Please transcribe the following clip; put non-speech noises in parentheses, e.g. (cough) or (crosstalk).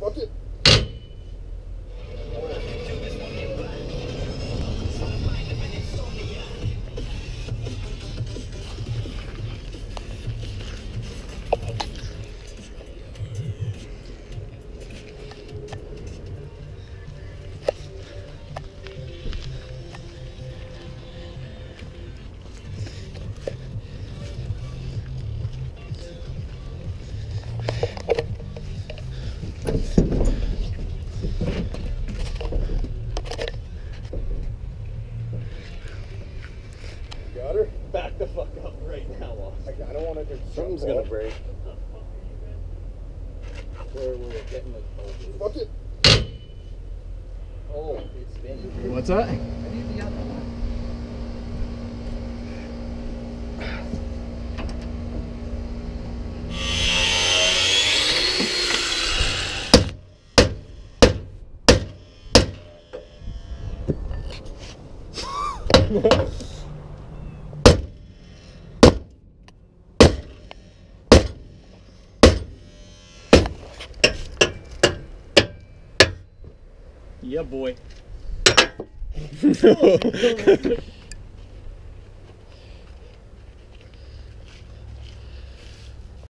Fuck it. Got her? Back the fuck up right now, I, I don't want to get Something's gonna break. Where we're getting the Fuck it. Oh, it's spinning. What's that? I need the other one. (laughs) Yeah, boy. (laughs) (laughs)